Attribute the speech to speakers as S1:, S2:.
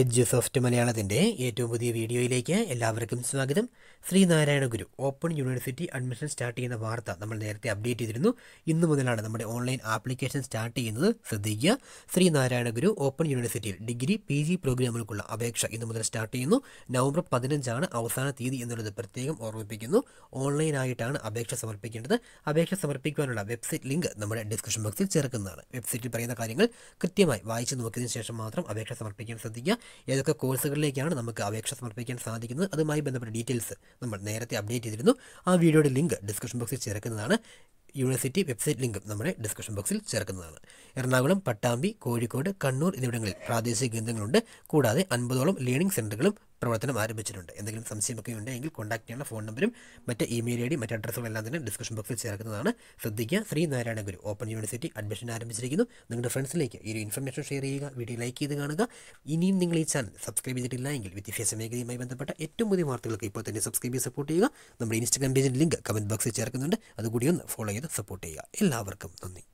S1: Edge soft മലയാളത്തിന്റെ ഏറ്റവും പുതിയ വീഡിയോയിലേക്ക് എല്ലാവർക്കും സ്വാഗതം. Sreenarayana Guru open university admission start ചെയ്യുന്ന വാർത്ത നമ്മൾ നേരത്തെ അപ്ഡേറ്റ് ചെയ്തിരുന്നു. ഇന്ന് മുതലാണ് നമ്മുടെ ഓൺലൈൻ ആപ്ലിക്കേഷൻ സ്റ്റാർട്ട് ചെയ്യുന്നത്. ശ്രദ്ധിക്കുക ശ്രീനാരായണ ഗുരു ഓപ്പൺ യൂണിവേഴ്സിറ്റിയിൽ ഡിഗ്രി പി ജി പ്രോഗ്രാമുകൾക്കുള്ള അപേക്ഷ ഇന്ന് മുതൽ സ്റ്റാർട്ട് ചെയ്യുന്നു. നവംബർ പതിനഞ്ചാണ് അവസാന തീയതി എന്നുള്ളത് പ്രത്യേകം ഓർമ്മിപ്പിക്കുന്നു. ഓൺലൈനായിട്ടാണ് അപേക്ഷ സമർപ്പിക്കേണ്ടത്. അപേക്ഷ സമർപ്പിക്കുവാനുള്ള വെബ്സൈറ്റ് ലിങ്ക് നമ്മുടെ ഡിസ്ക്രിപ്ഷൻ ബോക്സിൽ ചേർക്കുന്നതാണ്. വെബ്സൈറ്റിൽ പറയുന്ന കാര്യങ്ങൾ കൃത്യമായി വായിച്ചു നോക്കിയതിന് ശേഷം മാത്രം അപേക്ഷ സമർപ്പിക്കാൻ ശ്രദ്ധിക്കുക. ഏതൊക്കെ കോഴ്സുകളിലേക്കാണ് നമുക്ക് അപേക്ഷ സമർപ്പിക്കാൻ സാധിക്കുന്നത്? അതുമായി ബന്ധപ്പെട്ട ഡീറ്റെയിൽസ് നമ്മൾ നേരത്തെ അപ്ഡേറ്റ് ചെയ്തിരുന്നു. ആ വീഡിയോയുടെ ലിങ്ക് ഡിസ്ക്രിപ്ഷൻ ബോക്സിൽ ചേർക്കുന്നതാണ്. യൂണിവേഴ്സിറ്റി വെബ്സൈറ്റ് ലിങ്കും നമ്മുടെ ഡിസ്ക്രിപ്ഷൻ ബോക്സിൽ ചേർക്കുന്നതാണ്. എറണാകുളം പട്ടാമ്പി കോഴിക്കോട് കണ്ണൂർ എന്നിവിടങ്ങളിൽ പ്രാദേശിക കേന്ദ്രങ്ങളുണ്ട്. കൂടാതെ അൻപതോളം ലേണിംഗ് സെന്ററുകളും പ്രവർത്തനം ആരംഭിച്ചിട്ടുണ്ട്. എന്തെങ്കിലും സംശയമൊക്കെ ഉണ്ടെങ്കിൽ കോൺടാക്ട് ചെയ്യാനുള്ള ഫോൺ നമ്പറും മറ്റ് ഇമെയിൽ ഐ ഡി മറ്റ് അഡ്രസ്സുകളെല്ലാം തന്നെ ഡിസ്ക്രിപ്ഷൻ ബോക്സിൽ ചേർക്കുന്നതാണ്. ശ്രദ്ധിക്കുക. Sreenarayana Guru open university admission ആരംഭിച്ചിരിക്കുന്നു. നിങ്ങളുടെ ഫ്രണ്ട്സിലേക്ക് ഈ ഒരു ഇൻഫർമേഷൻ ഷെയർ ചെയ്യുക വീഡിയോ ലൈക്ക് ചെയ്ത് കാണുക. ഇനിയും നിങ്ങൾ ഈ ചാനൽ സബ്സ്ക്രൈബ് ചെയ്തിട്ടില്ല എങ്കിൽ വിദ്യാഭ്യാസ മേഖലയുമായി ബന്ധപ്പെട്ട ഏറ്റവും പുതിയ വാർത്തകൾക്ക് ഇപ്പോൾ തന്നെ സബ്സ്ക്രൈബ് ചെയ്ത് സപ്പോർട്ട് ചെയ്യുക. നമ്മുടെ ഇൻസ്റ്റാഗ്രാം പേജിൽ ലിങ്ക് കമന്റ് ബോക്സിൽ ചേർക്കുന്നുണ്ട്. അതുകൂടി ഒന്ന് ഫോളോ ചെയ്ത് സപ്പോർട്ട് ചെയ്യുക. എല്ലാവർക്കും നന്ദി.